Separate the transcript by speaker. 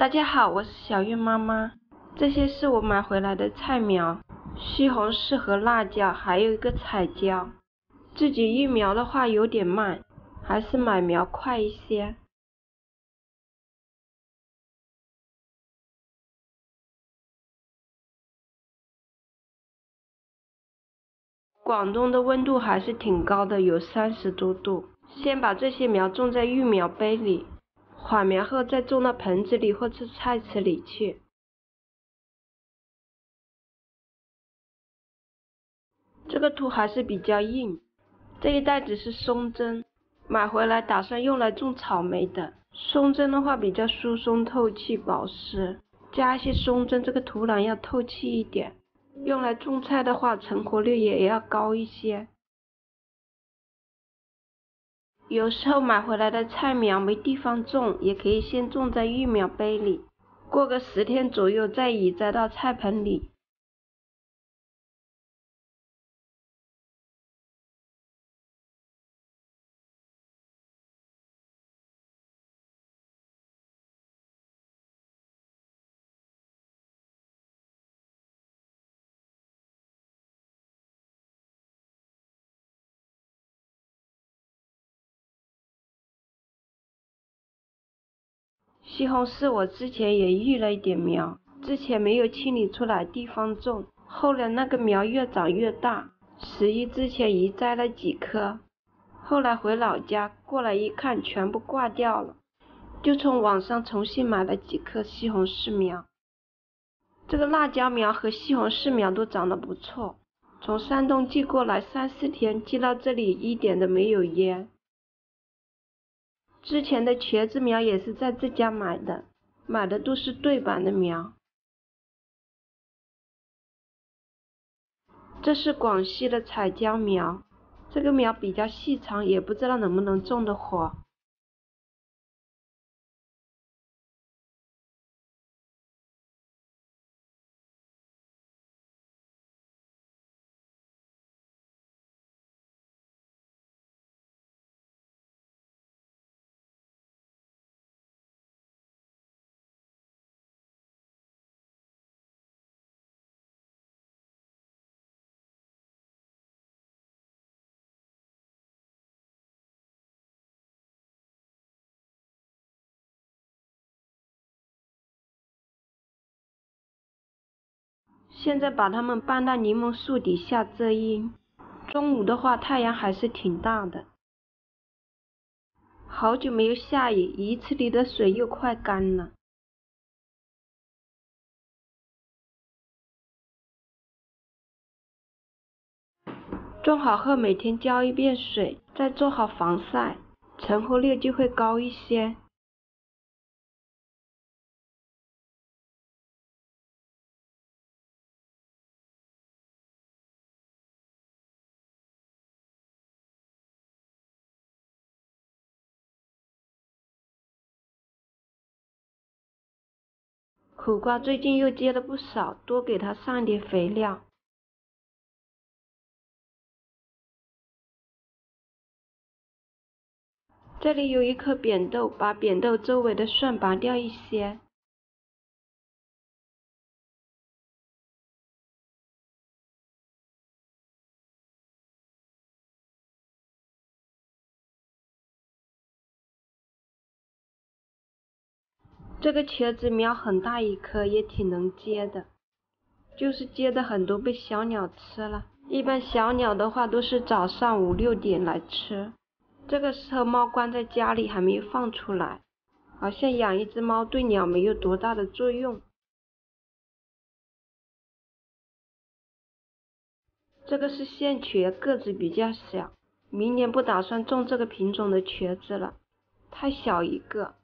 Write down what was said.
Speaker 1: 大家好，我是小月妈妈。这些是我买回来的菜苗，西红柿和辣椒，还有一个彩椒。自己育苗的话有点慢，还是买苗快一些。广东的温度还是挺高的，有三十多度。先把这些苗种在育苗杯里。缓苗后再种到盆子里或者菜池里去。这个土还是比较硬。这一袋子是松针，买回来打算用来种草莓的。松针的话比较疏松透气保湿，加一些松针，这个土壤要透气一点。用来种菜的话，成活率也要高一些。有时候买回来的菜苗没地方种，也可以先种在育苗杯里，过个十天左右再移栽到菜盆里。西红柿我之前也育了一点苗，之前没有清理出来地方种，后来那个苗越长越大，十一之前移栽了几颗，后来回老家过来一看，全部挂掉了，就从网上重新买了几颗西红柿苗。这个辣椒苗和西红柿苗都长得不错，从山东寄过来三四天，寄到这里一点都没有蔫。之前的茄子苗也是在这家买的，买的都是对版的苗。这是广西的彩椒苗，这个苗比较细长，也不知道能不能种得活。现在把它们搬到柠檬树底下遮阴。中午的话，太阳还是挺大的。好久没有下雨，鱼池里的水又快干了。种好后每天浇一遍水，再做好防晒，成活率就会高一些。苦瓜最近又结了不少，多给它上点肥料。这里有一颗扁豆，把扁豆周围的蒜拔掉一些。这个茄子苗很大一颗，也挺能结的，就是结的很多被小鸟吃了。一般小鸟的话都是早上五六点来吃，这个时候猫关在家里还没有放出来，好像养一只猫对鸟没有多大的作用。这个是线茄，个子比较小，明年不打算种这个品种的茄子了，太小一个。